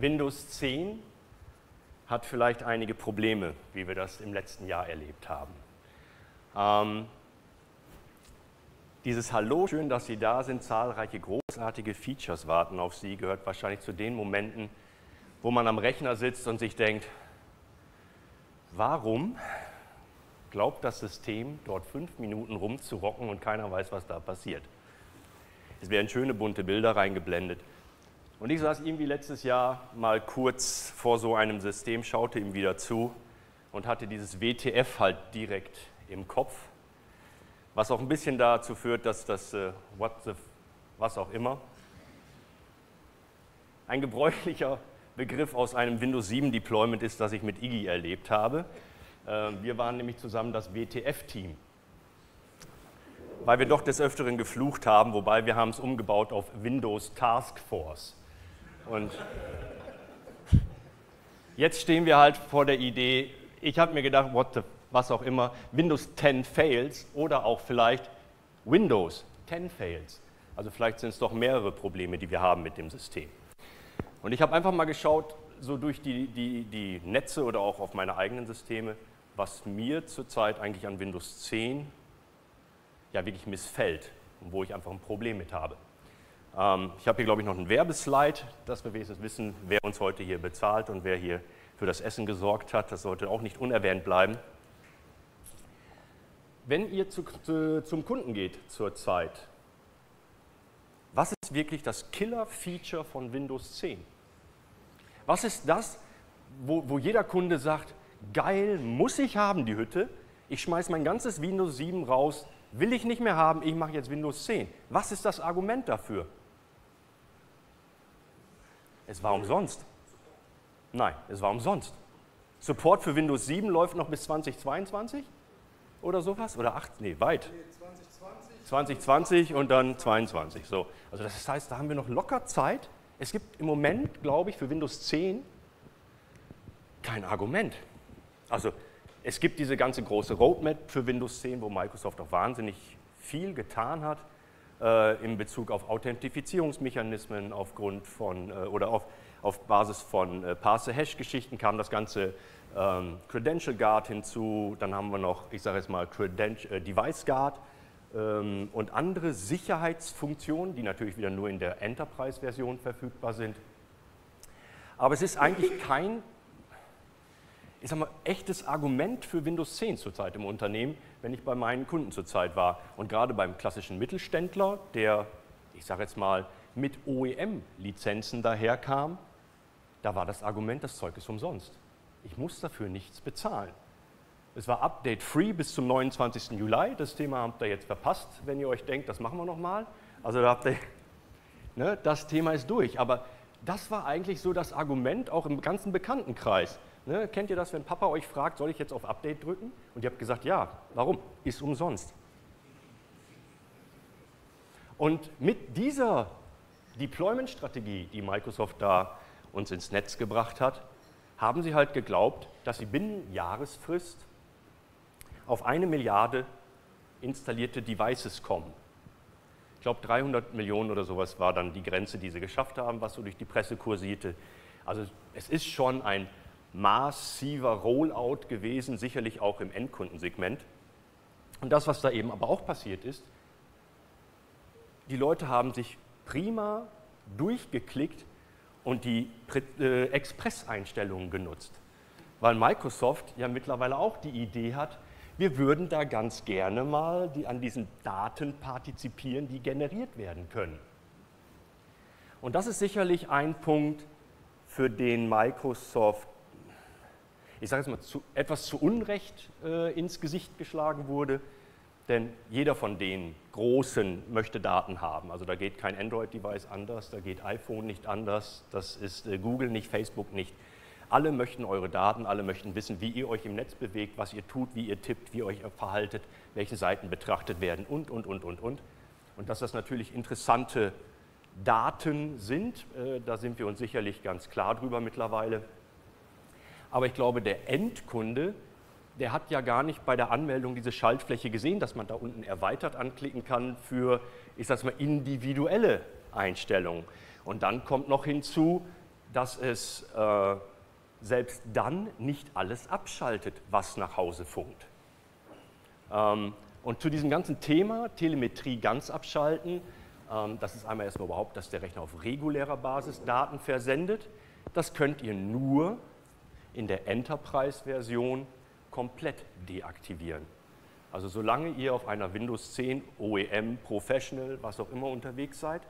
Windows 10 hat vielleicht einige Probleme, wie wir das im letzten Jahr erlebt haben. Ähm, dieses Hallo, schön, dass Sie da sind, zahlreiche großartige Features warten auf Sie, gehört wahrscheinlich zu den Momenten, wo man am Rechner sitzt und sich denkt, warum glaubt das System, dort fünf Minuten rumzurocken und keiner weiß, was da passiert? Es werden schöne bunte Bilder reingeblendet. Und ich saß irgendwie letztes Jahr mal kurz vor so einem System, schaute ihm wieder zu und hatte dieses WTF halt direkt im Kopf, was auch ein bisschen dazu führt, dass das äh, what the, was auch immer, ein gebräuchlicher Begriff aus einem Windows 7 Deployment ist, das ich mit Iggy erlebt habe. Äh, wir waren nämlich zusammen das WTF-Team, weil wir doch des Öfteren geflucht haben, wobei wir haben es umgebaut auf Windows Task Force. Und jetzt stehen wir halt vor der Idee, ich habe mir gedacht, what the, was auch immer, Windows 10 fails oder auch vielleicht Windows 10 fails. Also vielleicht sind es doch mehrere Probleme, die wir haben mit dem System. Und ich habe einfach mal geschaut, so durch die, die, die Netze oder auch auf meine eigenen Systeme, was mir zurzeit eigentlich an Windows 10 ja wirklich missfällt und wo ich einfach ein Problem mit habe. Ähm, ich habe hier, glaube ich, noch einen Werbeslide, dass wir wenigstens wissen, wer uns heute hier bezahlt und wer hier für das Essen gesorgt hat. Das sollte auch nicht unerwähnt bleiben. Wenn ihr zu, zu, zum Kunden geht zurzeit, was ist wirklich das Killer-Feature von Windows 10? Was ist das, wo, wo jeder Kunde sagt, geil, muss ich haben die Hütte, ich schmeiße mein ganzes Windows 7 raus, will ich nicht mehr haben, ich mache jetzt Windows 10. Was ist das Argument dafür? Es war umsonst. Nein, es war umsonst. Support für Windows 7 läuft noch bis 2022 oder sowas? Oder 8, nee, weit. 2020. 2020 und dann 22. So. Also das heißt, da haben wir noch locker Zeit. Es gibt im Moment, glaube ich, für Windows 10 kein Argument. Also es gibt diese ganze große Roadmap für Windows 10, wo Microsoft auch wahnsinnig viel getan hat äh, in Bezug auf Authentifizierungsmechanismen aufgrund von äh, oder auf, auf Basis von äh, Parse-Hash-Geschichten kam das ganze ähm, Credential Guard hinzu, dann haben wir noch, ich sage jetzt mal, äh, Device Guard ähm, und andere Sicherheitsfunktionen, die natürlich wieder nur in der Enterprise-Version verfügbar sind. Aber es ist eigentlich kein ich sag mal, echtes Argument für Windows 10 zurzeit im Unternehmen, wenn ich bei meinen Kunden zurzeit war. Und gerade beim klassischen Mittelständler, der, ich sage jetzt mal, mit OEM-Lizenzen daherkam, da war das Argument, das Zeug ist umsonst. Ich muss dafür nichts bezahlen. Es war Update-free bis zum 29. Juli. Das Thema habt ihr jetzt verpasst, wenn ihr euch denkt, das machen wir nochmal. Also da habt ihr, ne, das Thema ist durch. Aber das war eigentlich so das Argument auch im ganzen Bekanntenkreis. Ne, kennt ihr das, wenn Papa euch fragt, soll ich jetzt auf Update drücken? Und ihr habt gesagt, ja. Warum? Ist umsonst. Und mit dieser Deployment-Strategie, die Microsoft da uns ins Netz gebracht hat, haben sie halt geglaubt, dass sie binnen Jahresfrist auf eine Milliarde installierte Devices kommen. Ich glaube, 300 Millionen oder sowas war dann die Grenze, die sie geschafft haben, was so durch die Presse kursierte. Also es ist schon ein massiver Rollout gewesen, sicherlich auch im Endkundensegment. Und das, was da eben aber auch passiert ist, die Leute haben sich prima durchgeklickt und die äh, Express-Einstellungen genutzt. Weil Microsoft ja mittlerweile auch die Idee hat, wir würden da ganz gerne mal die, an diesen Daten partizipieren, die generiert werden können. Und das ist sicherlich ein Punkt, für den Microsoft ich sage jetzt mal, zu, etwas zu Unrecht äh, ins Gesicht geschlagen wurde. Denn jeder von den Großen möchte Daten haben. Also da geht kein Android-Device anders, da geht iPhone nicht anders, das ist äh, Google nicht, Facebook nicht. Alle möchten eure Daten, alle möchten wissen, wie ihr euch im Netz bewegt, was ihr tut, wie ihr tippt, wie ihr euch verhaltet, welche Seiten betrachtet werden und, und, und, und, und. Und dass das natürlich interessante Daten sind, äh, da sind wir uns sicherlich ganz klar drüber mittlerweile. Aber ich glaube, der Endkunde, der hat ja gar nicht bei der Anmeldung diese Schaltfläche gesehen, dass man da unten erweitert anklicken kann für, ich sage mal, individuelle Einstellungen. Und dann kommt noch hinzu, dass es äh, selbst dann nicht alles abschaltet, was nach Hause funkt. Ähm, und zu diesem ganzen Thema Telemetrie ganz abschalten, ähm, das ist einmal erstmal überhaupt, dass der Rechner auf regulärer Basis Daten versendet. Das könnt ihr nur in der Enterprise-Version komplett deaktivieren. Also solange ihr auf einer Windows 10 OEM Professional, was auch immer unterwegs seid,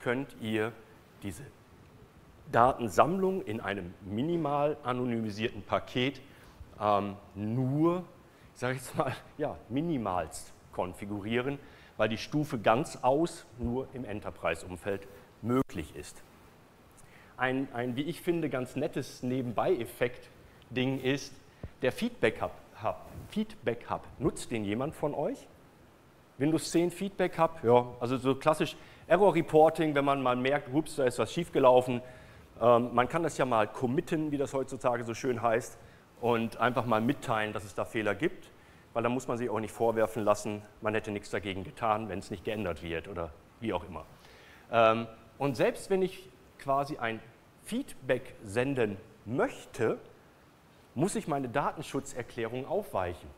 könnt ihr diese Datensammlung in einem minimal anonymisierten Paket ähm, nur, ich sage jetzt mal, ja, minimalst konfigurieren, weil die Stufe ganz aus nur im Enterprise-Umfeld möglich ist. Ein, ein, wie ich finde, ganz nettes Nebenbei-Effekt-Ding ist der Feedback-Hub. Hub. Feedback Hub. Nutzt den jemand von euch? Windows 10 Feedback Hub? Ja, also so klassisch Error Reporting, wenn man mal merkt, ups, da ist was schiefgelaufen. Ähm, man kann das ja mal committen, wie das heutzutage so schön heißt, und einfach mal mitteilen, dass es da Fehler gibt, weil da muss man sich auch nicht vorwerfen lassen, man hätte nichts dagegen getan, wenn es nicht geändert wird oder wie auch immer. Ähm, und selbst wenn ich quasi ein Feedback senden möchte, muss ich meine Datenschutzerklärung aufweichen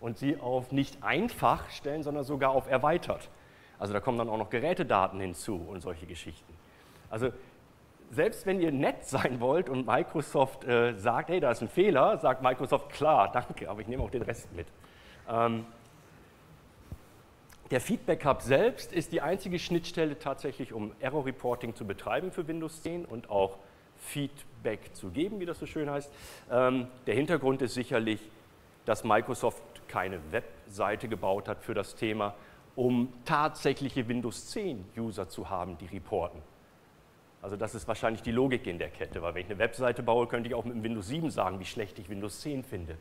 und sie auf nicht einfach stellen, sondern sogar auf erweitert. Also da kommen dann auch noch Gerätedaten hinzu und solche Geschichten. Also selbst wenn ihr nett sein wollt und Microsoft äh, sagt, hey, da ist ein Fehler, sagt Microsoft, klar, danke, aber ich nehme auch den Rest mit. Ähm, der Feedback Hub selbst ist die einzige Schnittstelle tatsächlich, um Error Reporting zu betreiben für Windows 10 und auch Feedback zu geben, wie das so schön heißt. Ähm, der Hintergrund ist sicherlich, dass Microsoft keine Webseite gebaut hat für das Thema, um tatsächliche Windows 10 User zu haben, die reporten. Also das ist wahrscheinlich die Logik in der Kette, weil wenn ich eine Webseite baue, könnte ich auch mit dem Windows 7 sagen, wie schlecht ich Windows 10 finde.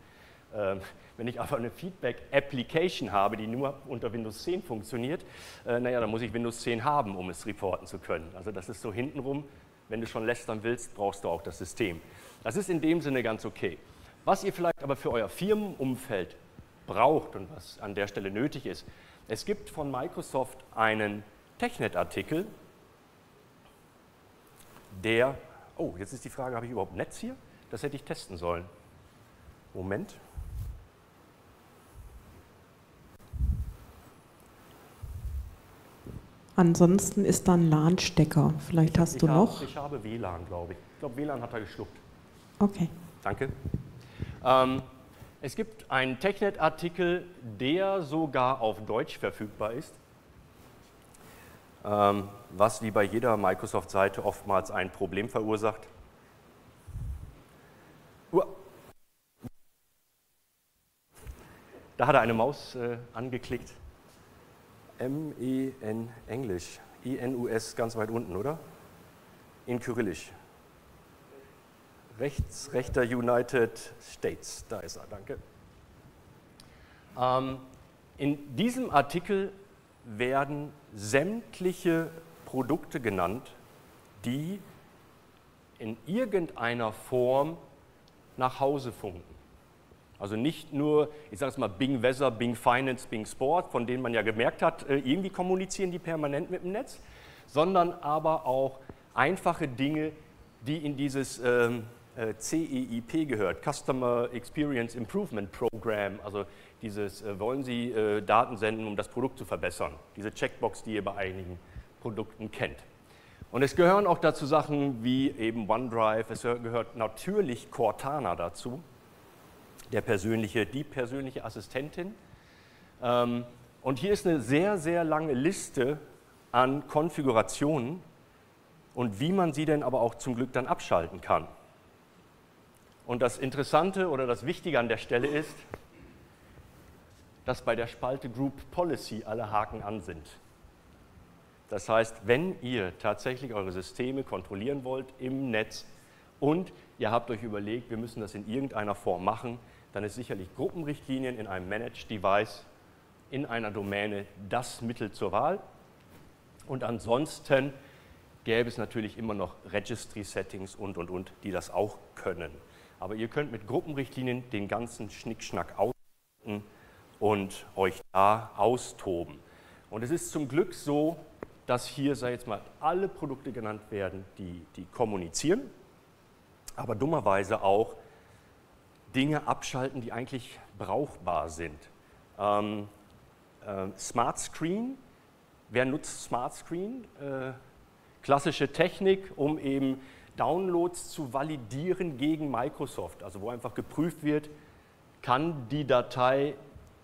Ähm, wenn ich aber eine Feedback-Application habe, die nur unter Windows 10 funktioniert, äh, naja, dann muss ich Windows 10 haben, um es reporten zu können. Also das ist so hintenrum wenn du schon lästern willst, brauchst du auch das System. Das ist in dem Sinne ganz okay. Was ihr vielleicht aber für euer Firmenumfeld braucht und was an der Stelle nötig ist, es gibt von Microsoft einen TechNet-Artikel, der, oh, jetzt ist die Frage, habe ich überhaupt Netz hier? Das hätte ich testen sollen. Moment. Ansonsten ist da ein LAN-Stecker. Vielleicht hast ich du habe, noch. Ich habe WLAN, glaube ich. Ich glaube, WLAN hat er geschluckt. Okay. Danke. Ähm, es gibt einen TechNet-Artikel, der sogar auf Deutsch verfügbar ist, ähm, was wie bei jeder Microsoft-Seite oftmals ein Problem verursacht. Uah. Da hat er eine Maus äh, angeklickt. M-E-N Englisch. I-N-U-S ganz weit unten, oder? In Kyrillisch. Rechts, rechter United States. Da ist er, danke. Ähm, in diesem Artikel werden sämtliche Produkte genannt, die in irgendeiner Form nach Hause funken. Also nicht nur, ich sage es mal, Bing Weather, Bing Finance, Bing Sport, von denen man ja gemerkt hat, äh, irgendwie kommunizieren die permanent mit dem Netz, sondern aber auch einfache Dinge, die in dieses ähm, äh, CEIP gehört, Customer Experience Improvement Program, also dieses, äh, wollen Sie Daten senden, um das Produkt zu verbessern, diese Checkbox, die ihr bei einigen Produkten kennt. Und es gehören auch dazu Sachen wie eben OneDrive, es gehört natürlich Cortana dazu, der persönliche, die persönliche Assistentin. Ähm, und hier ist eine sehr, sehr lange Liste an Konfigurationen und wie man sie denn aber auch zum Glück dann abschalten kann. Und das Interessante oder das Wichtige an der Stelle ist, dass bei der Spalte Group Policy alle Haken an sind. Das heißt, wenn ihr tatsächlich eure Systeme kontrollieren wollt im Netz und ihr habt euch überlegt, wir müssen das in irgendeiner Form machen, dann ist sicherlich Gruppenrichtlinien in einem Managed Device in einer Domäne das Mittel zur Wahl. Und ansonsten gäbe es natürlich immer noch Registry-Settings und, und, und, die das auch können. Aber ihr könnt mit Gruppenrichtlinien den ganzen Schnickschnack aushalten und euch da austoben. Und es ist zum Glück so, dass hier, sei jetzt mal, alle Produkte genannt werden, die, die kommunizieren, aber dummerweise auch Dinge abschalten, die eigentlich brauchbar sind. Ähm, äh, Smart Screen, wer nutzt Smart Screen? Äh, klassische Technik, um eben Downloads zu validieren gegen Microsoft, also wo einfach geprüft wird, kann die Datei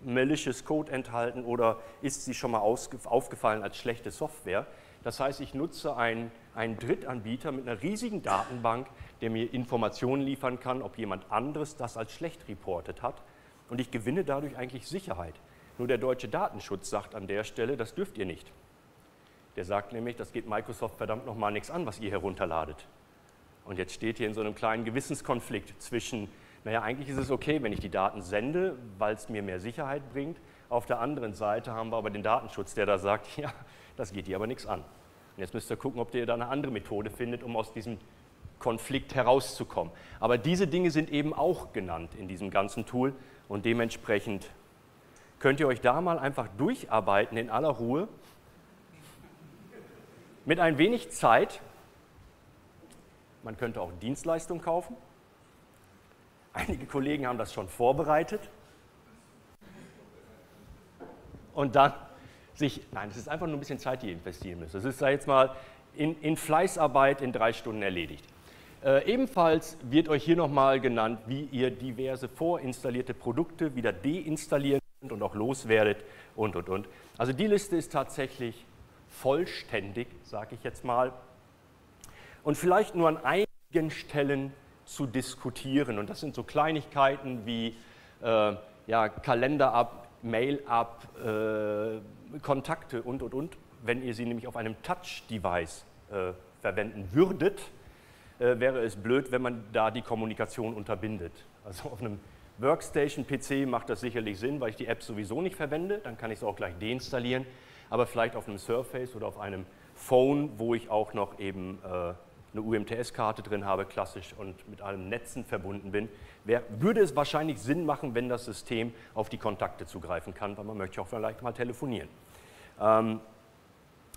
malicious Code enthalten oder ist sie schon mal aufgefallen als schlechte Software. Das heißt, ich nutze einen, einen Drittanbieter mit einer riesigen Datenbank, der mir Informationen liefern kann, ob jemand anderes das als schlecht reportet hat. Und ich gewinne dadurch eigentlich Sicherheit. Nur der deutsche Datenschutz sagt an der Stelle, das dürft ihr nicht. Der sagt nämlich, das geht Microsoft verdammt nochmal nichts an, was ihr herunterladet. Und jetzt steht hier in so einem kleinen Gewissenskonflikt zwischen naja, eigentlich ist es okay, wenn ich die Daten sende, weil es mir mehr Sicherheit bringt. Auf der anderen Seite haben wir aber den Datenschutz, der da sagt, ja, das geht dir aber nichts an. Und jetzt müsst ihr gucken, ob ihr da eine andere Methode findet, um aus diesem Konflikt herauszukommen. Aber diese Dinge sind eben auch genannt in diesem ganzen Tool und dementsprechend könnt ihr euch da mal einfach durcharbeiten in aller Ruhe. Mit ein wenig Zeit. Man könnte auch Dienstleistungen kaufen. Einige Kollegen haben das schon vorbereitet. Und dann sich, nein, es ist einfach nur ein bisschen Zeit, die ihr investieren müsst. Das ist, sag jetzt mal, in, in Fleißarbeit in drei Stunden erledigt. Äh, ebenfalls wird euch hier nochmal genannt, wie ihr diverse vorinstallierte Produkte wieder deinstallieren könnt und auch loswerdet und, und, und. Also die Liste ist tatsächlich vollständig, sage ich jetzt mal. Und vielleicht nur an einigen Stellen zu diskutieren. Und das sind so Kleinigkeiten wie äh, ja, Kalender ab, Mail ab, äh, Kontakte und, und, und. Wenn ihr sie nämlich auf einem Touch-Device äh, verwenden würdet, äh, wäre es blöd, wenn man da die Kommunikation unterbindet. Also auf einem Workstation-PC macht das sicherlich Sinn, weil ich die App sowieso nicht verwende, dann kann ich sie auch gleich deinstallieren. Aber vielleicht auf einem Surface oder auf einem Phone, wo ich auch noch eben äh, eine UMTS-Karte drin habe, klassisch und mit allen Netzen verbunden bin, wär, würde es wahrscheinlich Sinn machen, wenn das System auf die Kontakte zugreifen kann, weil man möchte auch vielleicht mal telefonieren. Ähm,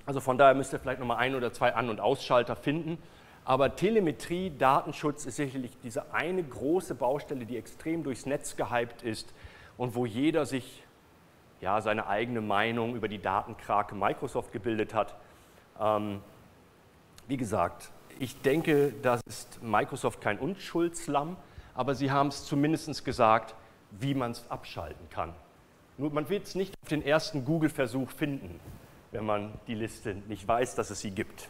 also von daher müsst ihr vielleicht nochmal ein oder zwei An- und Ausschalter finden. Aber Telemetrie, Datenschutz ist sicherlich diese eine große Baustelle, die extrem durchs Netz gehypt ist und wo jeder sich ja, seine eigene Meinung über die Datenkrake Microsoft gebildet hat. Ähm, wie gesagt, ich denke, das ist Microsoft kein Unschuldslamm, aber sie haben es zumindest gesagt, wie man es abschalten kann. Nur man wird es nicht auf den ersten Google-Versuch finden, wenn man die Liste nicht weiß, dass es sie gibt.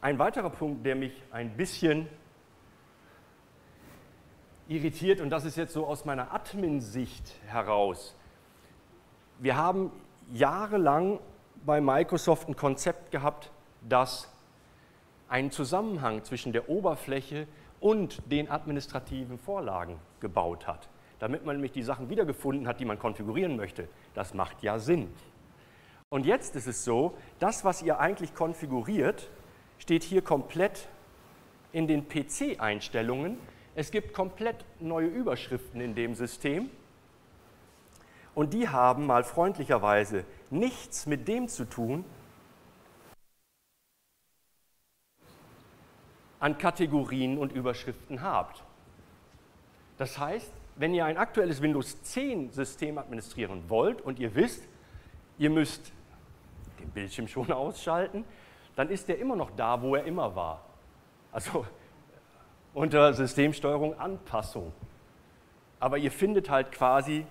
Ein weiterer Punkt, der mich ein bisschen irritiert, und das ist jetzt so aus meiner Admin-Sicht heraus. Wir haben jahrelang bei Microsoft ein Konzept gehabt, das einen Zusammenhang zwischen der Oberfläche und den administrativen Vorlagen gebaut hat. Damit man nämlich die Sachen wiedergefunden hat, die man konfigurieren möchte. Das macht ja Sinn. Und jetzt ist es so, das, was ihr eigentlich konfiguriert, steht hier komplett in den PC-Einstellungen. Es gibt komplett neue Überschriften in dem System. Und die haben mal freundlicherweise nichts mit dem zu tun, an Kategorien und Überschriften habt. Das heißt, wenn ihr ein aktuelles Windows 10 System administrieren wollt und ihr wisst, ihr müsst den Bildschirm schon ausschalten, dann ist der immer noch da, wo er immer war. Also unter Systemsteuerung Anpassung. Aber ihr findet halt quasi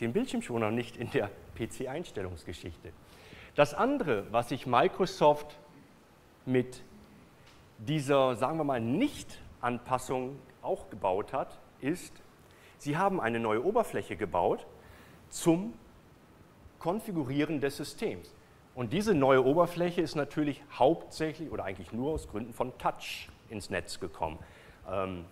den Bildschirmschoner nicht in der PC-Einstellungsgeschichte. Das andere, was sich Microsoft mit dieser, sagen wir mal, Nicht-Anpassung auch gebaut hat, ist, sie haben eine neue Oberfläche gebaut zum Konfigurieren des Systems. Und diese neue Oberfläche ist natürlich hauptsächlich oder eigentlich nur aus Gründen von Touch ins Netz gekommen. Ähm,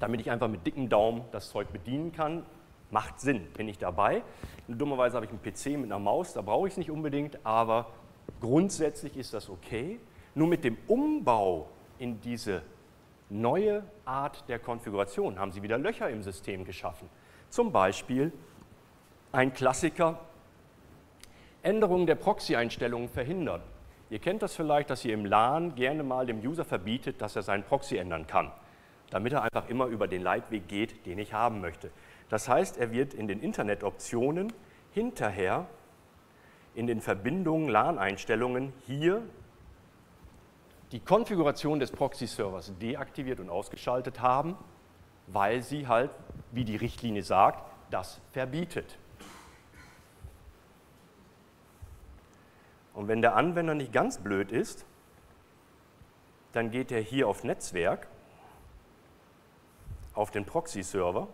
damit ich einfach mit dicken Daumen das Zeug bedienen kann, macht Sinn, bin ich dabei. Dummerweise habe ich einen PC mit einer Maus, da brauche ich es nicht unbedingt, aber grundsätzlich ist das okay. Nur mit dem Umbau in diese neue Art der Konfiguration haben sie wieder Löcher im System geschaffen. Zum Beispiel ein Klassiker, Änderungen der Proxy-Einstellungen verhindern. Ihr kennt das vielleicht, dass ihr im LAN gerne mal dem User verbietet, dass er seinen Proxy ändern kann, damit er einfach immer über den Leitweg geht, den ich haben möchte. Das heißt, er wird in den Internetoptionen hinterher in den Verbindungen, LAN-Einstellungen hier die Konfiguration des Proxy-Servers deaktiviert und ausgeschaltet haben, weil sie halt, wie die Richtlinie sagt, das verbietet. Und wenn der Anwender nicht ganz blöd ist, dann geht er hier auf Netzwerk, auf den Proxy-Server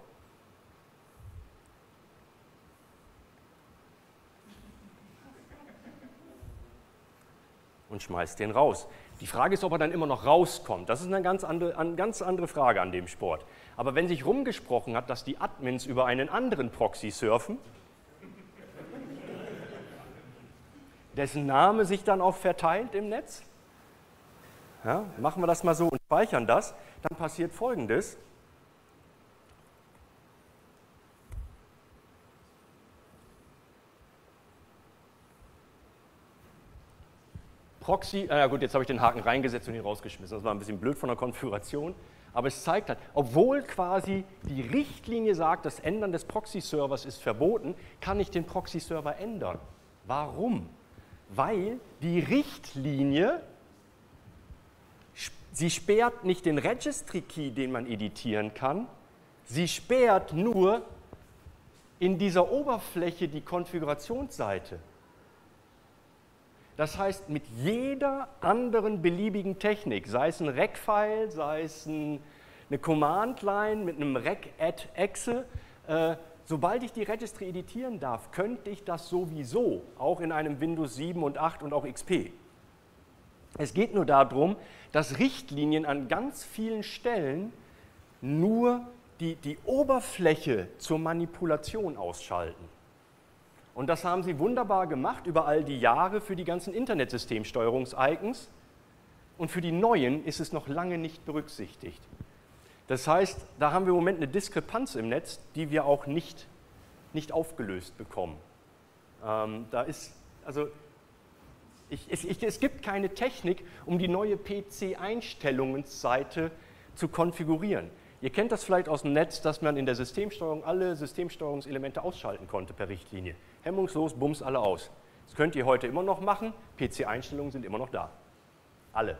und schmeißt den raus. Die Frage ist, ob er dann immer noch rauskommt. Das ist eine ganz andere, eine ganz andere Frage an dem Sport. Aber wenn sich rumgesprochen hat, dass die Admins über einen anderen Proxy surfen, dessen Name sich dann auch verteilt im Netz. Ja, machen wir das mal so und speichern das, dann passiert Folgendes. Proxy, äh gut, jetzt habe ich den Haken reingesetzt und ihn rausgeschmissen. Das war ein bisschen blöd von der Konfiguration. Aber es zeigt halt, obwohl quasi die Richtlinie sagt, das Ändern des Proxy-Servers ist verboten, kann ich den Proxy-Server ändern. Warum? weil die Richtlinie, sie sperrt nicht den Registry Key, den man editieren kann, sie sperrt nur in dieser Oberfläche die Konfigurationsseite. Das heißt, mit jeder anderen beliebigen Technik, sei es ein Rec-File, sei es ein, eine Command-Line mit einem Rec-Add-Exe, äh, sobald ich die Registry editieren darf, könnte ich das sowieso, auch in einem Windows 7 und 8 und auch XP. Es geht nur darum, dass Richtlinien an ganz vielen Stellen nur die, die Oberfläche zur Manipulation ausschalten. Und das haben sie wunderbar gemacht über all die Jahre für die ganzen Internetsystemsteuerungs-Icons. Und für die neuen ist es noch lange nicht berücksichtigt. Das heißt, da haben wir im Moment eine Diskrepanz im Netz, die wir auch nicht, nicht aufgelöst bekommen. Ähm, da ist, also ich, es, ich, es gibt keine Technik, um die neue PC-Einstellungsseite zu konfigurieren. Ihr kennt das vielleicht aus dem Netz, dass man in der Systemsteuerung alle Systemsteuerungselemente ausschalten konnte per Richtlinie. Hemmungslos, bums, alle aus. Das könnt ihr heute immer noch machen. PC-Einstellungen sind immer noch da. Alle.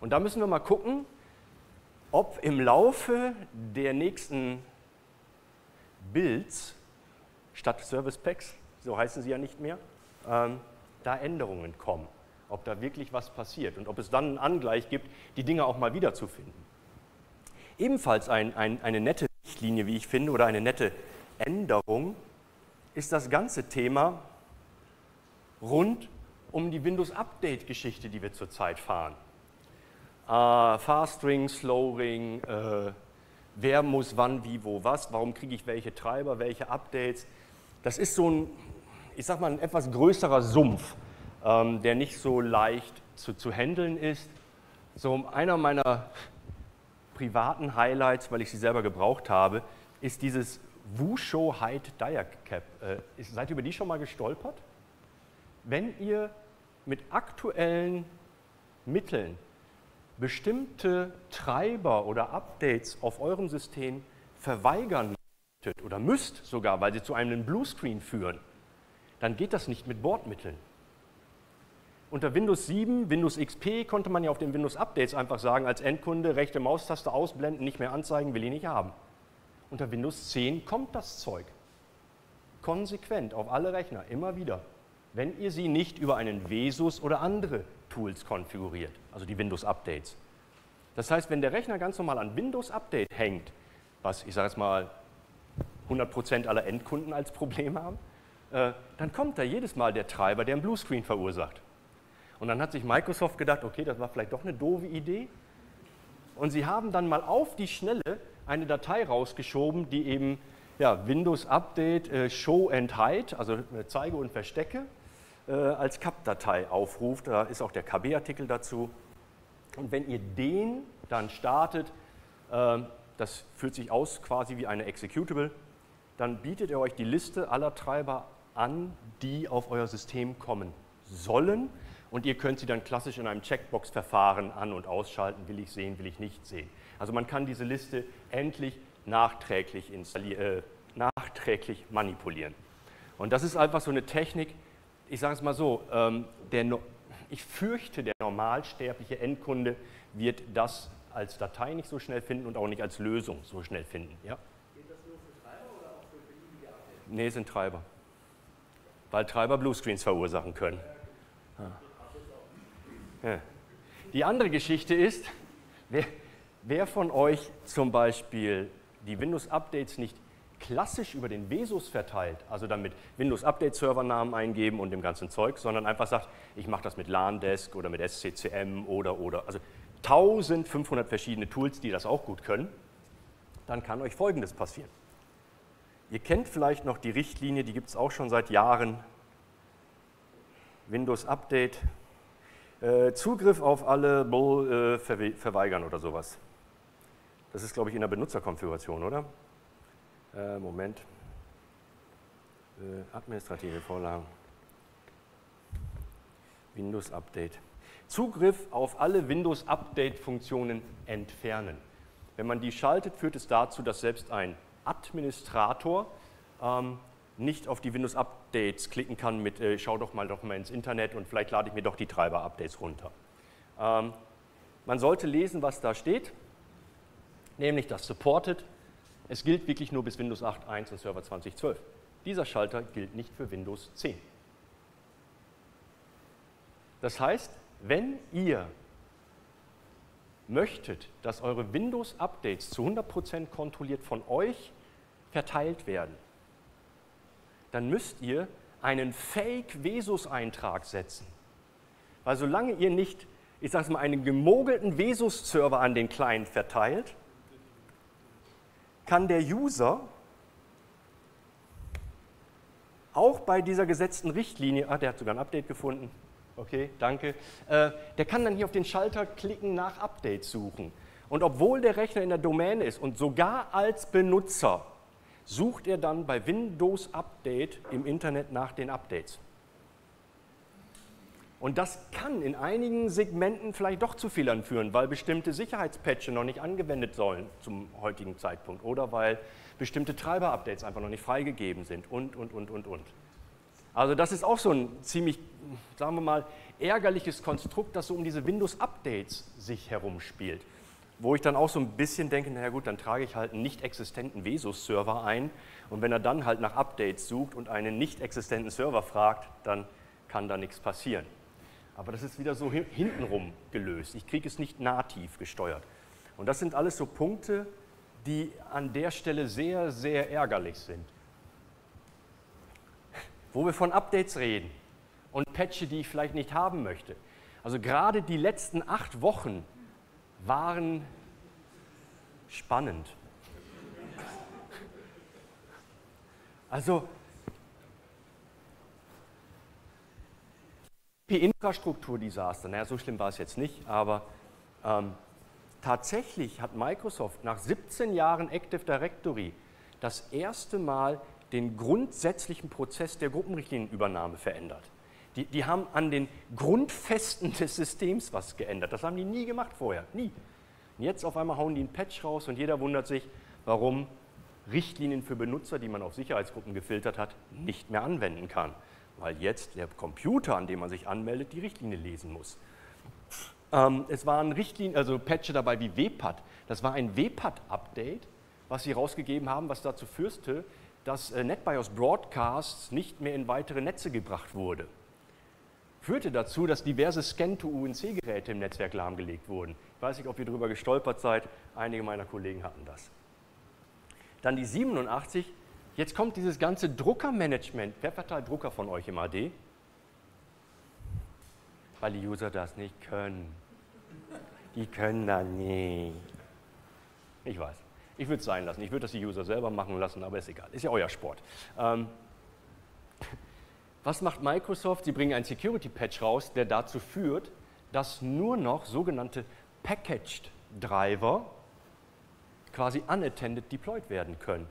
Und da müssen wir mal gucken, ob im Laufe der nächsten Builds statt Service Packs, so heißen sie ja nicht mehr, ähm, da Änderungen kommen, ob da wirklich was passiert und ob es dann einen Angleich gibt, die Dinge auch mal wiederzufinden. Ebenfalls ein, ein, eine nette Richtlinie, wie ich finde, oder eine nette Änderung ist das ganze Thema rund um die Windows Update-Geschichte, die wir zurzeit fahren äh, Fast Ring, Slow Ring, äh, wer muss wann, wie, wo, was, warum kriege ich welche Treiber, welche Updates. Das ist so ein, ich sag mal, ein etwas größerer Sumpf, ähm, der nicht so leicht zu, zu handeln ist. So einer meiner privaten Highlights, weil ich sie selber gebraucht habe, ist dieses Wusho Height Diacap. Äh, seid ihr über die schon mal gestolpert? Wenn ihr mit aktuellen Mitteln bestimmte Treiber oder Updates auf eurem System verweigern oder müsst sogar, weil sie zu einem Bluescreen führen, dann geht das nicht mit Bordmitteln. Unter Windows 7, Windows XP konnte man ja auf den Windows Updates einfach sagen, als Endkunde rechte Maustaste ausblenden, nicht mehr anzeigen, will ich nicht haben. Unter Windows 10 kommt das Zeug. Konsequent auf alle Rechner, immer wieder. Wenn ihr sie nicht über einen Vesus oder andere Tools konfiguriert, also die Windows-Updates. Das heißt, wenn der Rechner ganz normal an Windows-Update hängt, was ich sage jetzt mal 100% aller Endkunden als Problem haben, äh, dann kommt da jedes Mal der Treiber, der einen Bluescreen verursacht. Und dann hat sich Microsoft gedacht, okay, das war vielleicht doch eine doofe Idee. Und sie haben dann mal auf die Schnelle eine Datei rausgeschoben, die eben ja, Windows Update äh, Show and Hide, also äh, zeige und verstecke, äh, als CAP-Datei aufruft. Da ist auch der KB-Artikel dazu. Und wenn ihr den dann startet, äh, das führt sich aus quasi wie eine Executable, dann bietet er euch die Liste aller Treiber an, die auf euer System kommen sollen. Und ihr könnt sie dann klassisch in einem Checkbox-Verfahren an- und ausschalten, will ich sehen, will ich nicht sehen. Also man kann diese Liste endlich nachträglich, äh, nachträglich manipulieren. Und das ist einfach so eine Technik, ich sage es mal so, ähm, der, ich fürchte, der normalsterbliche Endkunde wird das als Datei nicht so schnell finden und auch nicht als Lösung so schnell finden. Ja? Geht das nur für Treiber oder auch für beliebige Updates? Nee, sind Treiber. Weil Treiber Bluescreens verursachen können. Ja. Die andere Geschichte ist, wer, wer von euch zum Beispiel die Windows-Updates nicht klassisch über den Vesus verteilt, also damit Windows Update Servernamen eingeben und dem ganzen Zeug, sondern einfach sagt, ich mache das mit LANDesk oder mit SCCM oder oder, also 1500 verschiedene Tools, die das auch gut können, dann kann euch Folgendes passieren. Ihr kennt vielleicht noch die Richtlinie, die gibt es auch schon seit Jahren. Windows Update, äh, Zugriff auf alle Bull äh, verweigern oder sowas. Das ist, glaube ich, in der Benutzerkonfiguration, oder? Äh, Moment. Äh, administrative Vorlagen. Windows Update. Zugriff auf alle Windows Update Funktionen entfernen. Wenn man die schaltet, führt es dazu, dass selbst ein Administrator ähm, nicht auf die Windows Updates klicken kann mit äh, schau doch mal doch mal ins Internet und vielleicht lade ich mir doch die Treiber Updates runter. Ähm, man sollte lesen, was da steht, nämlich das Supported es gilt wirklich nur bis Windows 8.1 und Server 2012. Dieser Schalter gilt nicht für Windows 10. Das heißt, wenn ihr möchtet, dass eure Windows-Updates zu 100% kontrolliert von euch verteilt werden, dann müsst ihr einen Fake-Vesus-Eintrag setzen. Weil solange ihr nicht, ich sage mal, einen gemogelten Vesus-Server an den Client verteilt, kann der User auch bei dieser gesetzten Richtlinie, ah, der hat sogar ein Update gefunden, okay, danke, äh, der kann dann hier auf den Schalter klicken, nach Updates suchen. Und obwohl der Rechner in der Domäne ist und sogar als Benutzer, sucht er dann bei Windows Update im Internet nach den Updates. Und das kann in einigen Segmenten vielleicht doch zu Fehlern führen, weil bestimmte Sicherheitspatches noch nicht angewendet sollen zum heutigen Zeitpunkt oder weil bestimmte Treiber-Updates einfach noch nicht freigegeben sind und, und, und, und, und. Also das ist auch so ein ziemlich, sagen wir mal, ärgerliches Konstrukt, das so um diese Windows-Updates sich herumspielt. Wo ich dann auch so ein bisschen denke, naja gut, dann trage ich halt einen nicht existenten Vesus-Server ein und wenn er dann halt nach Updates sucht und einen nicht existenten Server fragt, dann kann da nichts passieren. Aber das ist wieder so hintenrum gelöst. Ich kriege es nicht nativ gesteuert. Und das sind alles so Punkte, die an der Stelle sehr, sehr ärgerlich sind. Wo wir von Updates reden und Patche, die ich vielleicht nicht haben möchte. Also gerade die letzten acht Wochen waren spannend. Also Infrastrukturdesaster, naja, so schlimm war es jetzt nicht, aber ähm, tatsächlich hat Microsoft nach 17 Jahren Active Directory das erste Mal den grundsätzlichen Prozess der Gruppenrichtlinienübernahme verändert. Die, die, haben an den Grundfesten des Systems was geändert. Das haben die nie gemacht vorher, nie. Und jetzt auf einmal hauen die einen Patch raus und jeder wundert sich, warum Richtlinien für Benutzer, die man auf Sicherheitsgruppen gefiltert hat, nicht mehr anwenden kann weil jetzt der Computer, an dem man sich anmeldet, die Richtlinie lesen muss. Ähm, es waren Richtlinien, also Patches dabei wie WPAD. Das war ein WPAD-Update, was sie rausgegeben haben, was dazu führte, dass äh, NetBIOS Broadcasts nicht mehr in weitere Netze gebracht wurde. Führte dazu, dass diverse Scan-to-UNC-Geräte im Netzwerk lahmgelegt wurden. Ich weiß nicht, ob ihr darüber gestolpert seid. Einige meiner Kollegen hatten das. Dann die 87 Jetzt kommt dieses ganze Druckermanagement. Wer verteilt Drucker von euch im AD? Weil die User das nicht können. Die können da nicht. Ich weiß. Ich würde es sein lassen. Ich würde das die User selber machen lassen, aber ist egal. Ist ja euer Sport. Ähm, was macht Microsoft? Sie bringen einen Security-Patch raus, der dazu führt, dass nur noch sogenannte Packaged Driver quasi unattended deployed werden können.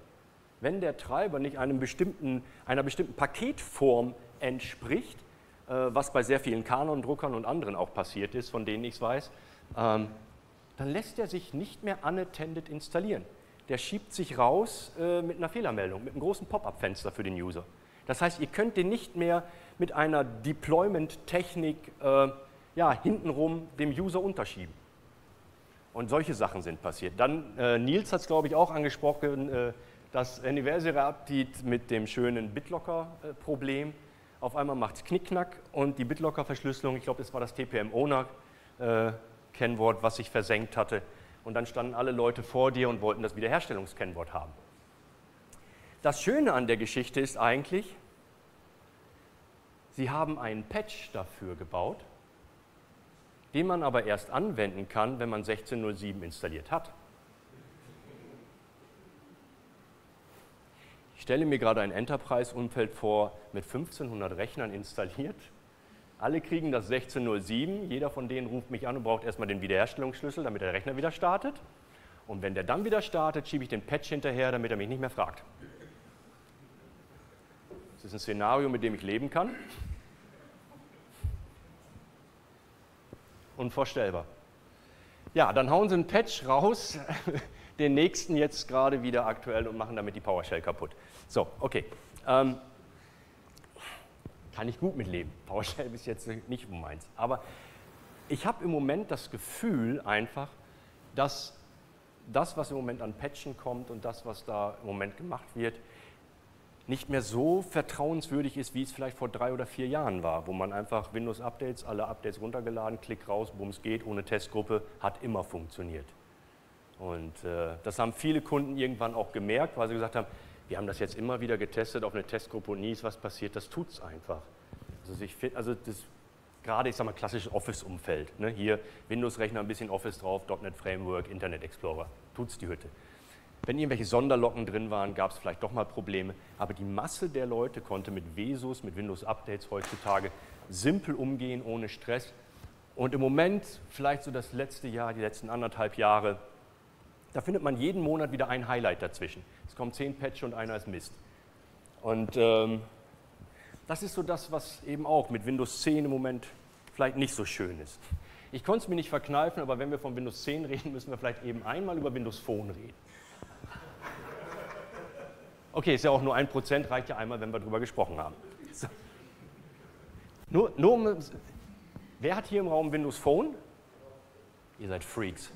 wenn der Treiber nicht einem bestimmten, einer bestimmten Paketform entspricht, äh, was bei sehr vielen Canon-Druckern und anderen auch passiert ist, von denen ich es weiß, ähm, dann lässt er sich nicht mehr unattended installieren. Der schiebt sich raus äh, mit einer Fehlermeldung, mit einem großen Pop-up-Fenster für den User. Das heißt, ihr könnt den nicht mehr mit einer Deployment-Technik äh, ja, hintenrum dem User unterschieben. Und solche Sachen sind passiert. Dann, äh, Nils hat es, glaube ich, auch angesprochen, äh, das Anniversary Update mit dem schönen BitLocker-Problem. Auf einmal macht es Knickknack und die BitLocker-Verschlüsselung, ich glaube, das war das TPM-ONA-Kennwort, äh, was sich versenkt hatte. Und dann standen alle Leute vor dir und wollten das Wiederherstellungskennwort haben. Das Schöne an der Geschichte ist eigentlich, sie haben einen Patch dafür gebaut, den man aber erst anwenden kann, wenn man 16.07 installiert hat. Ich stelle mir gerade ein Enterprise-Umfeld vor mit 1500 Rechnern installiert. Alle kriegen das 16.07, jeder von denen ruft mich an und braucht erstmal den Wiederherstellungsschlüssel, damit der Rechner wieder startet. Und wenn der dann wieder startet, schiebe ich den Patch hinterher, damit er mich nicht mehr fragt. Das ist ein Szenario, mit dem ich leben kann. Unvorstellbar. Ja, dann hauen sie einen Patch raus, den nächsten jetzt gerade wieder aktuell und machen damit die PowerShell kaputt. So, okay. Ähm, kann ich gut mitleben. PowerShell ist jetzt nicht meins. Aber ich habe im Moment das Gefühl einfach, dass das, was im Moment an Patchen kommt und das, was da im Moment gemacht wird, nicht mehr so vertrauenswürdig ist, wie es vielleicht vor drei oder vier Jahren war, wo man einfach Windows-Updates, alle Updates runtergeladen, Klick raus, bums geht, ohne Testgruppe, hat immer funktioniert. Und äh, das haben viele Kunden irgendwann auch gemerkt, weil sie gesagt haben, wir haben das jetzt immer wieder getestet auf eine Testgruppe und nie ist was passiert, das tut es einfach. Also, ich find, also das, gerade, ich sage mal, klassisches Office-Umfeld. Ne? Hier Windows-Rechner, ein bisschen Office drauf, .NET Framework, Internet Explorer, tut es die Hütte. Wenn irgendwelche Sonderlocken drin waren, gab es vielleicht doch mal Probleme, aber die Masse der Leute konnte mit Vesus, mit Windows-Updates heutzutage simpel umgehen, ohne Stress. Und im Moment, vielleicht so das letzte Jahr, die letzten anderthalb Jahre, da findet man jeden Monat wieder ein Highlight dazwischen. Es kommen zehn Patch und einer ist Mist. Und ähm, das ist so das, was eben auch mit Windows 10 im Moment vielleicht nicht so schön ist. Ich konnte es mir nicht verkneifen, aber wenn wir von Windows 10 reden, müssen wir vielleicht eben einmal über Windows Phone reden. Okay, ist ja auch nur ein Prozent, reicht ja einmal, wenn wir darüber gesprochen haben. So. Nur, nur, wer hat hier im Raum Windows Phone? Ihr seid Freaks.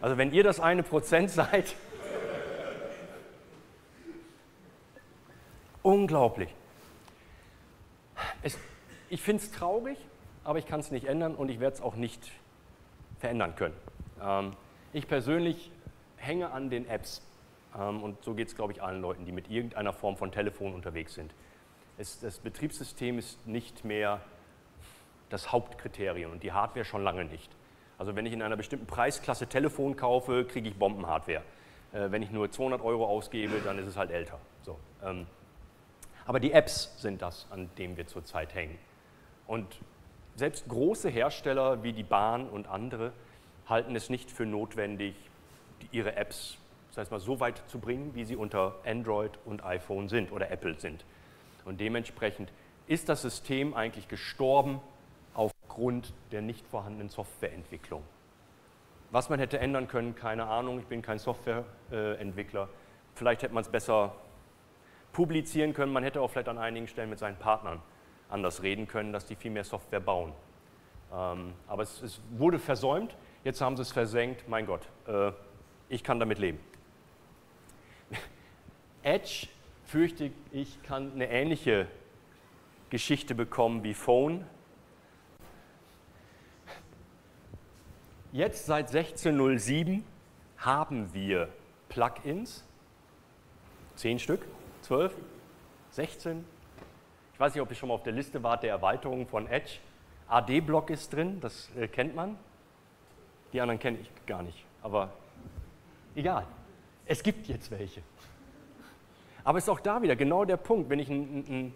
Also wenn ihr das eine Prozent seid, unglaublich. Es, ich finde es traurig, aber ich kann es nicht ändern und ich werde es auch nicht verändern können. Ähm, ich persönlich hänge an den Apps ähm, und so geht es, glaube ich, allen Leuten, die mit irgendeiner Form von Telefon unterwegs sind. Es, das Betriebssystem ist nicht mehr das Hauptkriterium und die Hardware schon lange nicht. Also wenn ich in einer bestimmten Preisklasse Telefon kaufe, kriege ich Bombenhardware. Äh, wenn ich nur 200 Euro ausgebe, dann ist es halt älter. So, ähm, aber die Apps sind das, an dem wir zurzeit hängen. Und selbst große Hersteller wie die Bahn und andere halten es nicht für notwendig, ihre Apps das heißt mal, so weit zu bringen, wie sie unter Android und iPhone sind oder Apple sind. Und dementsprechend ist das System eigentlich gestorben aufgrund der nicht vorhandenen Softwareentwicklung. Was man hätte ändern können, keine Ahnung, ich bin kein Softwareentwickler. Vielleicht hätte man es besser publizieren können, man hätte auch vielleicht an einigen Stellen mit seinen Partnern anders reden können, dass die viel mehr Software bauen. Ähm, aber es, es, wurde versäumt, jetzt haben sie es versenkt, mein Gott, äh, ich kann damit leben. Edge, fürchte ich, kann eine ähnliche Geschichte bekommen wie Phone. Jetzt seit 16.07 haben wir Plugins, 10 Stück, 12, 16, ich weiß nicht, ob ihr schon mal auf der Liste wart der Erweiterungen von Edge. AD-Block ist drin, das äh, kennt man. Die anderen kenne ich gar nicht, aber egal. Es gibt jetzt welche. Aber es ist auch da wieder genau der Punkt, wenn ich, ein, ein,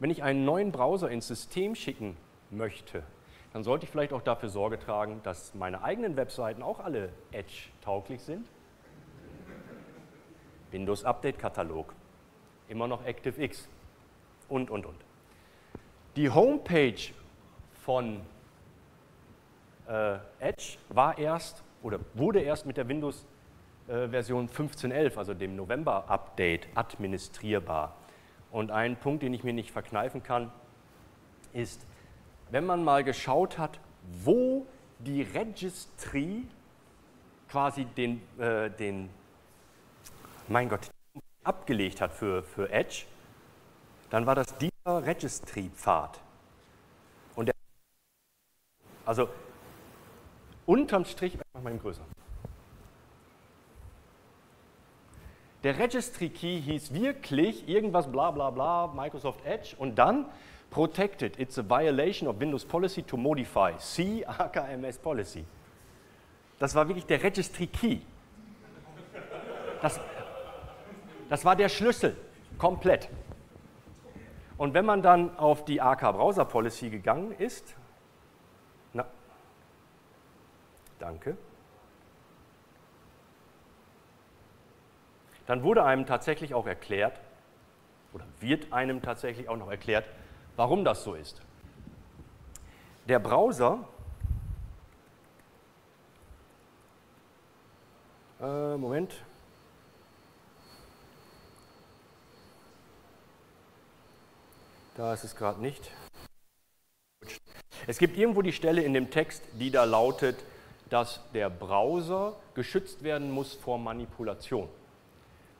wenn ich einen neuen Browser ins System schicken möchte, dann sollte ich vielleicht auch dafür Sorge tragen, dass meine eigenen Webseiten auch alle Edge-tauglich sind. Windows Update Katalog, immer noch ActiveX und, und, und. Die Homepage von äh, Edge war erst oder wurde erst mit der Windows äh, Version 15.11, also dem November-Update, administrierbar. Und ein Punkt, den ich mir nicht verkneifen kann, ist, wenn man mal geschaut hat, wo die Registry quasi den, äh, den mein Gott, abgelegt hat für, für Edge, dann war das dieser Registry-Pfad. Und der, also unterm Strich, ich mach mal ihn größer. Der Registry Key hieß wirklich irgendwas bla bla bla Microsoft Edge und dann protected. It's a violation of Windows policy to modify C AKMS policy. Das war wirklich der Registry Key. Das, das war der Schlüssel, komplett. Und wenn man dann auf die AK Browser Policy gegangen ist, na, danke, dann wurde einem tatsächlich auch erklärt, oder wird einem tatsächlich auch noch erklärt, warum das so ist. Der Browser, äh, Moment, Da ist es gerade nicht. Es gibt irgendwo die Stelle in dem Text, die da lautet, dass der Browser geschützt werden muss vor Manipulation.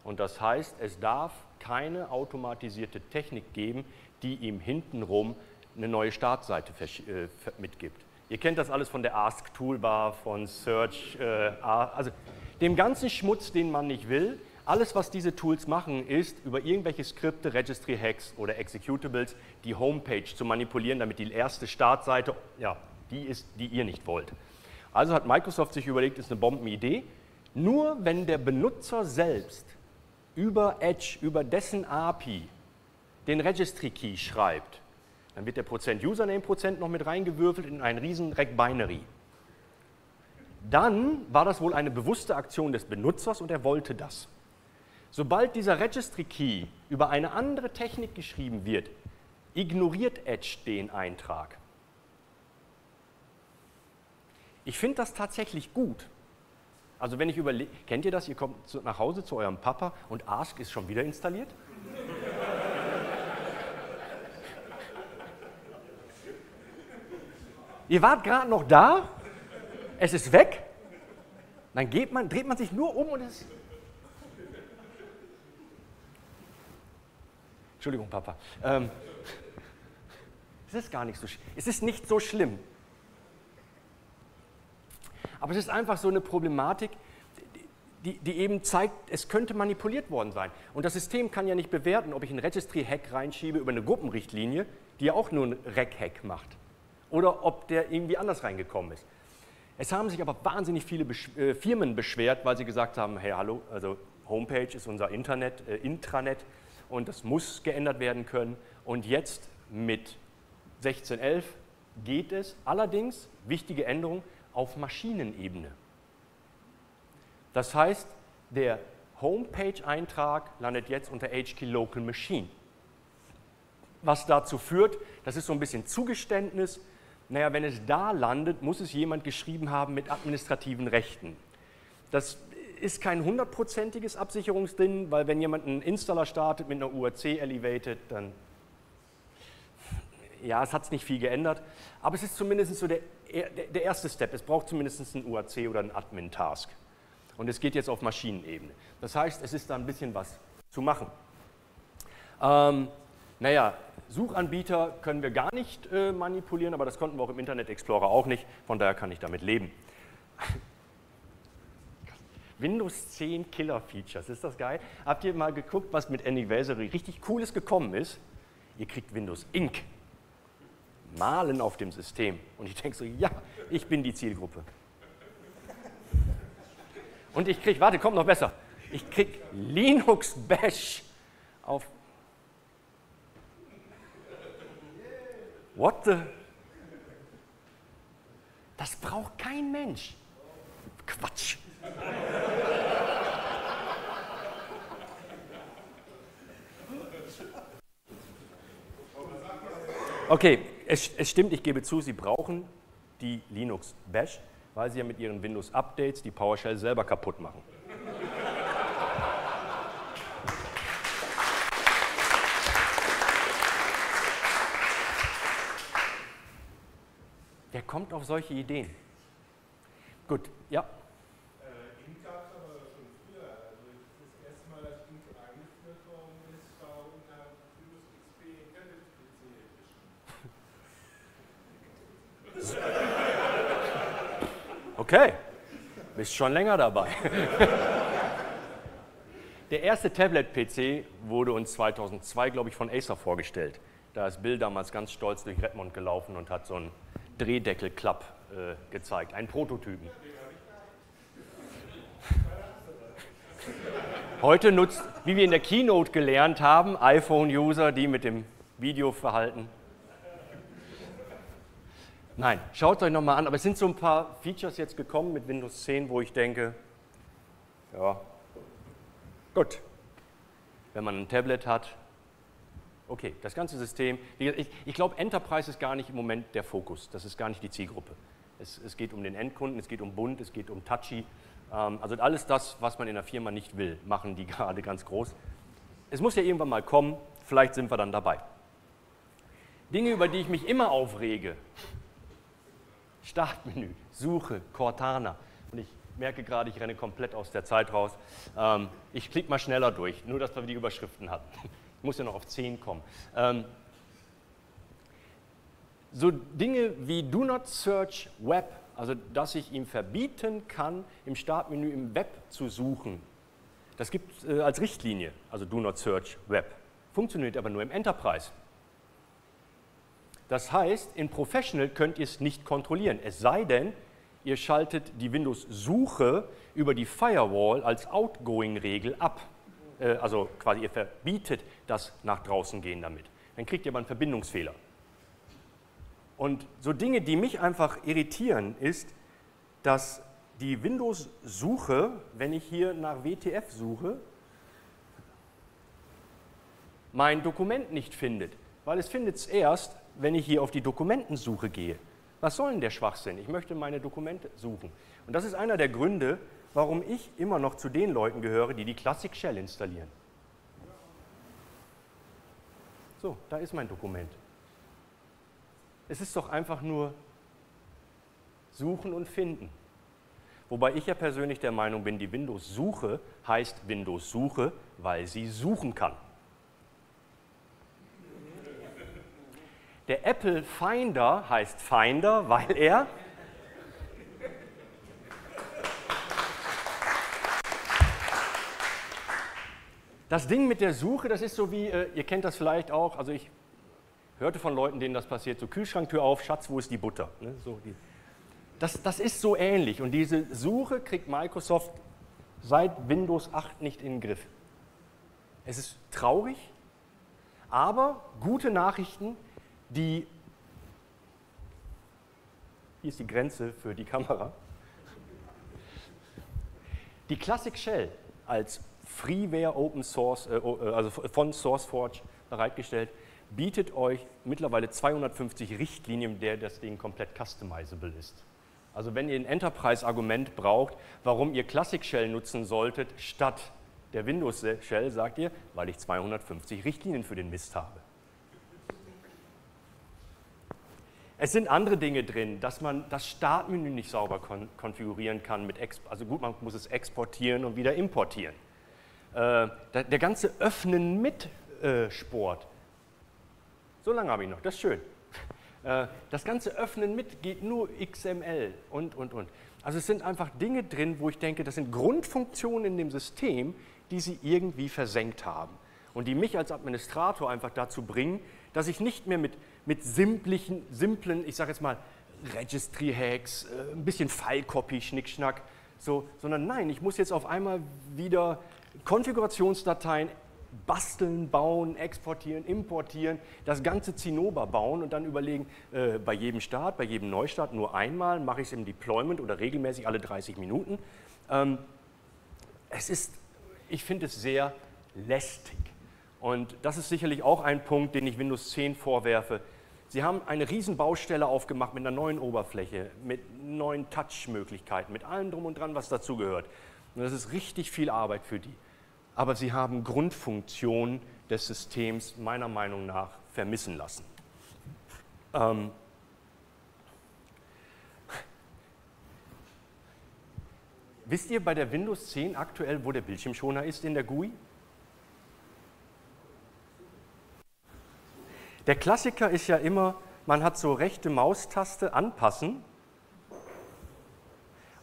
Und das heißt, es darf keine automatisierte Technik geben, die ihm hintenrum eine neue Startseite äh, mitgibt. Ihr kennt das alles von der Ask-Toolbar, von Search, äh, also dem ganzen Schmutz, den man nicht will, alles, was diese Tools machen, ist, über irgendwelche Skripte, Registry-Hacks oder Executables die Homepage zu manipulieren, damit die erste Startseite, ja, die ist, die ihr nicht wollt. Also hat Microsoft sich überlegt, ist eine Bombenidee. Nur wenn der Benutzer selbst über Edge, über dessen API den Registry Key schreibt, dann wird der Prozent Username Prozent noch mit reingewürfelt in einen riesen Rec Binary. Dann war das wohl eine bewusste Aktion des Benutzers und er wollte das. Sobald dieser Registry Key über eine andere Technik geschrieben wird, ignoriert Edge den Eintrag. Ich finde das tatsächlich gut. Also wenn ich überlege, kennt ihr das, ihr kommt nach Hause zu eurem Papa und Ask ist schon wieder installiert? ihr wart gerade noch da, es ist weg, dann man, dreht man sich nur um und es Entschuldigung, Papa. Ähm, es ist gar nicht so Es ist nicht so schlimm. Aber es ist einfach so eine Problematik, die, die, eben zeigt, es könnte manipuliert worden sein. Und das System kann ja nicht bewerten, ob ich einen Registry-Hack reinschiebe über eine Gruppenrichtlinie, die ja auch nur einen Rec-Hack macht. Oder ob der irgendwie anders reingekommen ist. Es haben sich aber wahnsinnig viele Besch äh, Firmen beschwert, weil sie gesagt haben, hey, hallo, also Homepage ist unser Internet, äh, Intranet, und das muss geändert werden können. Und jetzt mit 16.11 geht es allerdings, wichtige Änderung, auf Maschinenebene. Das heißt, der Homepage-Eintrag landet jetzt unter HK Local Machine. Was dazu führt, das ist so ein bisschen Zugeständnis, naja, wenn es da landet, muss es jemand geschrieben haben mit administrativen Rechten. Das ist kein hundertprozentiges Absicherungsding, weil wenn jemand einen Installer startet mit einer UAC Elevated, dann ja, es hat nicht viel geändert, aber es ist zumindest so der, der erste Step. Es braucht zumindest einen UAC oder einen Admin-Task. Und es geht jetzt auf Maschinenebene. Das heißt, es ist da ein bisschen was zu machen. Ähm, naja, Suchanbieter können wir gar nicht äh, manipulieren, aber das konnten wir auch im Internet Explorer auch nicht. Von daher kann ich damit leben. Windows 10 Killer Features, ist das geil? Habt ihr mal geguckt, was mit Anniversary richtig Cooles gekommen ist? Ihr kriegt Windows Ink. Malen auf dem System. Und ich denke so, ja, ich bin die Zielgruppe. Und ich kriege, warte, kommt noch besser. Ich kriege Linux Bash auf. What the? Das braucht kein Mensch. Quatsch. Okay, es, es, stimmt, ich gebe zu, Sie brauchen die Linux Bash, weil Sie ja mit Ihren Windows Updates die PowerShell selber kaputt machen. Wer kommt auf solche Ideen? Gut, ja. Äh, Ink gab es aber schon früher. Also das erste Mal, als Ink eingeführt worden ist, war unter Windows XP Internet PC Okay, bist schon länger dabei. Der erste Tablet-PC wurde uns 2002, glaube ich, von Acer vorgestellt. Da ist Bill damals ganz stolz durch Redmond gelaufen und hat so einen Drehdeckel-Klapp äh, gezeigt, einen Prototypen. Heute nutzt, wie wir in der Keynote gelernt haben, iPhone-User, die mit dem Videoverhalten. Nein, schaut es euch nochmal an, aber es sind so ein paar Features jetzt gekommen mit Windows 10, wo ich denke, ja, gut, wenn man ein Tablet hat, Okay, das ganze System. Ich, ich glaube, Enterprise ist gar nicht im Moment der Fokus. Das ist gar nicht die Zielgruppe. Es, es geht um den Endkunden, es geht um Bunt, es geht um Touchy. Ähm, also alles das, was man in der Firma nicht will, machen die gerade ganz groß. Es muss ja irgendwann mal kommen, vielleicht sind wir dann dabei. Dinge, über die ich mich immer aufrege. Startmenü, Suche, Cortana. Und ich merke gerade, ich renne komplett aus der Zeit raus. Ähm, ich klicke mal schneller durch, nur dass wir die Überschriften hatten muss ja noch auf 10 kommen. Ähm, so Dinge wie Do Not Search Web, also dass ich ihm verbieten kann, im Startmenü im Web zu suchen. Das gibt es äh, als Richtlinie, also Do Not Search Web. Funktioniert aber nur im Enterprise. Das heißt, in Professional könnt ihr es nicht kontrollieren, es sei denn, ihr schaltet die Windows-Suche über die Firewall als Outgoing-Regel ab. Äh, also quasi ihr verbietet das nach draußen gehen damit. Dann kriegt ihr aber einen Verbindungsfehler. Und so Dinge, die mich einfach irritieren, ist, dass die Windows-Suche, wenn ich hier nach WTF suche, mein Dokument nicht findet, weil es findet es erst, wenn ich hier auf die Dokumentensuche gehe. Was soll denn der Schwachsinn? Ich möchte meine Dokumente suchen. Und das ist einer der Gründe, warum ich immer noch zu den Leuten gehöre, die die Classic Shell installieren. So, da ist mein Dokument. Es ist doch einfach nur suchen und finden. Wobei ich ja persönlich der Meinung bin, die Windows-Suche heißt Windows-Suche, weil sie suchen kann. Der Apple Finder heißt Finder, weil er Das Ding mit der Suche, das ist so wie, äh, ihr kennt das vielleicht auch, also ich hörte von Leuten, denen das passiert, so Kühlschranktür auf, Schatz, wo ist die Butter? Ne? Das, das ist so ähnlich und diese Suche kriegt Microsoft seit Windows 8 nicht in den Griff. Es ist traurig, aber gute Nachrichten, die, hier ist die Grenze für die Kamera, die Classic Shell als Freeware Open Source, äh, äh, also von SourceForge bereitgestellt, bietet euch mittlerweile 250 Richtlinien, der das Ding komplett customizable ist. Also wenn ihr ein Enterprise-Argument braucht, warum ihr Classic Shell nutzen solltet, statt der Windows Shell, sagt ihr, weil ich 250 Richtlinien für den Mist habe. Es sind andere Dinge drin, dass man das Startmenü nicht sauber kon konfigurieren kann. Mit also gut, man muss es exportieren und wieder importieren. Äh, der ganze Öffnen mit äh, Sport. So lange habe ich noch, das ist schön. Äh, das ganze Öffnen mit geht nur XML und, und, und. Also es sind einfach Dinge drin, wo ich denke, das sind Grundfunktionen in dem System, die sie irgendwie versenkt haben und die mich als Administrator einfach dazu bringen, dass ich nicht mehr mit, mit simplichen, simplen, ich sage jetzt mal, Registry-Hacks, ein bisschen File-Copy, Schnickschnack, so, sondern nein, ich muss jetzt auf einmal wieder Konfigurationsdateien basteln, bauen, exportieren, importieren, das ganze Zinnober bauen und dann überlegen, äh, bei jedem Start, bei jedem Neustart nur einmal, mache ich es im Deployment oder regelmäßig alle 30 Minuten. Ähm, es ist, ich finde es sehr lästig. Und das ist sicherlich auch ein Punkt, den ich Windows 10 vorwerfe. Sie haben eine riesen Baustelle aufgemacht mit einer neuen Oberfläche, mit neuen Touch-Möglichkeiten, mit allem drum und dran, was dazugehört. Und das ist richtig viel Arbeit für die. Aber sie haben Grundfunktionen des Systems meiner Meinung nach vermissen lassen. Ähm, Wisst ihr bei der Windows 10 aktuell, wo der Bildschirmschoner ist in der GUI? Der Klassiker ist ja immer, man hat so rechte Maustaste anpassen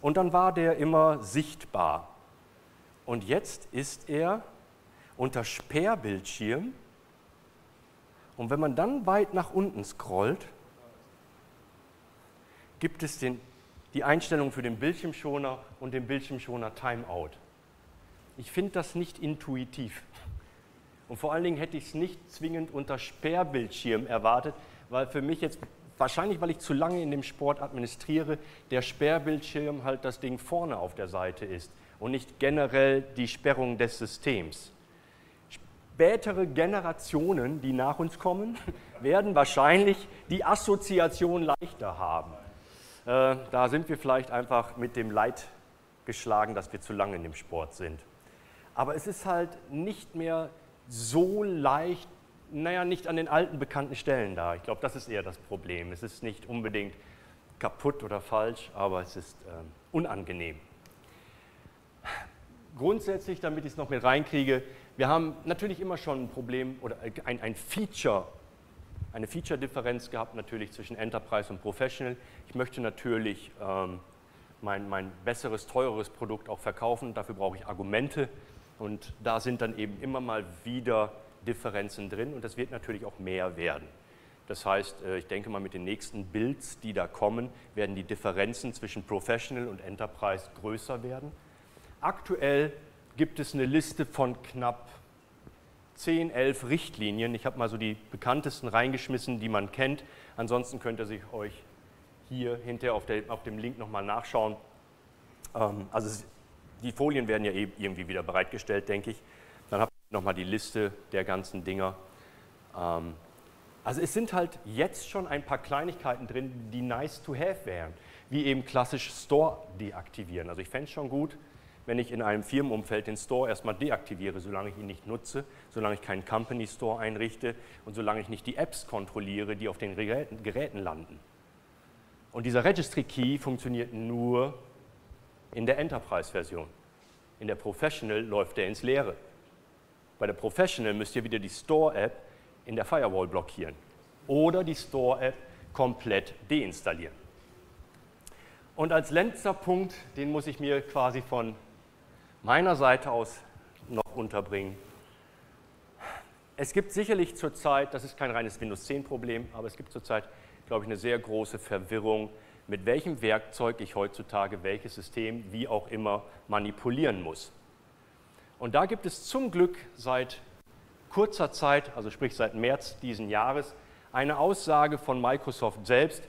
und dann war der immer sichtbar. Und jetzt ist er unter Sperrbildschirm und wenn man dann weit nach unten scrollt, gibt es den die Einstellung für den Bildschirmschoner und den Bildschirmschoner Timeout. Ich finde das nicht intuitiv. Und vor allen Dingen hätte ich es nicht zwingend unter Sperrbildschirm erwartet, weil für mich jetzt, wahrscheinlich weil ich zu lange in dem Sport administriere, der Sperrbildschirm halt das Ding vorne auf der Seite ist und nicht generell die Sperrung des Systems. Spätere Generationen, die nach uns kommen, werden wahrscheinlich die Assoziation leichter haben. Äh, da sind wir vielleicht einfach mit dem Leid geschlagen, dass wir zu lange in dem Sport sind. Aber es ist halt nicht mehr so leicht, naja, nicht an den alten bekannten Stellen da. Ich glaube, das ist eher das Problem. Es ist nicht unbedingt kaputt oder falsch, aber es ist äh, unangenehm. Grundsätzlich, damit ich es noch mit reinkriege, wir haben natürlich immer schon ein Problem oder ein, ein Feature eine Feature-Differenz gehabt, natürlich zwischen Enterprise und Professional. Ich möchte natürlich ähm, mein, mein besseres, teureres Produkt auch verkaufen. Dafür brauche ich Argumente und da sind dann eben immer mal wieder Differenzen drin und das wird natürlich auch mehr werden. Das heißt, äh, ich denke mal, mit den nächsten Builds, die da kommen, werden die Differenzen zwischen Professional und Enterprise größer werden. Aktuell gibt es eine Liste von knapp 10, 11 Richtlinien. Ich habe mal so die bekanntesten reingeschmissen, die man kennt. Ansonsten könnt ihr sich euch hier hinterher auf, der, auf dem Link nochmal nachschauen. Ähm, also die Folien werden ja eh irgendwie wieder bereitgestellt, denke ich. Dann habt ihr nochmal die Liste der ganzen Dinger. Ähm, also es sind halt jetzt schon ein paar Kleinigkeiten drin, die nice to have wären, wie eben klassisch Store deaktivieren. Also ich fände es schon gut, wenn ich in einem Firmenumfeld den Store erstmal deaktiviere, solange ich ihn nicht nutze, solange ich keinen Company Store einrichte und solange ich nicht die Apps kontrolliere, die auf den Geräten, Geräten landen. Und dieser Registry Key funktioniert nur in der Enterprise-Version. In der Professional läuft er ins Leere. Bei der Professional müsst ihr wieder die Store-App in der Firewall blockieren oder die Store-App komplett deinstallieren. Und als letzter Punkt, den muss ich mir quasi von meiner Seite aus noch unterbringen. Es gibt sicherlich zurzeit, das ist kein reines Windows 10 Problem, aber es gibt zurzeit, glaube ich, eine sehr große Verwirrung, mit welchem Werkzeug ich heutzutage welches System wie auch immer manipulieren muss. Und da gibt es zum Glück seit kurzer Zeit, also sprich seit März diesen Jahres, eine Aussage von Microsoft selbst,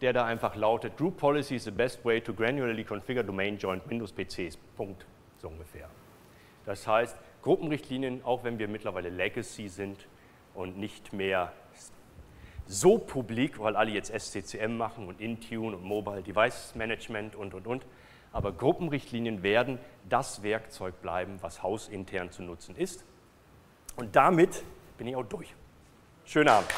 der da einfach lautet, Group Policy is the best way to granularly configure domain joint Windows PCs. Punkt so ungefähr. Das heißt, Gruppenrichtlinien, auch wenn wir mittlerweile Legacy sind und nicht mehr so publik, weil alle jetzt SCCM machen und Intune und Mobile Device Management und, und, und, aber Gruppenrichtlinien werden das Werkzeug bleiben, was hausintern zu nutzen ist. Und damit bin ich auch durch. Schönen Abend.